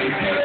Amen.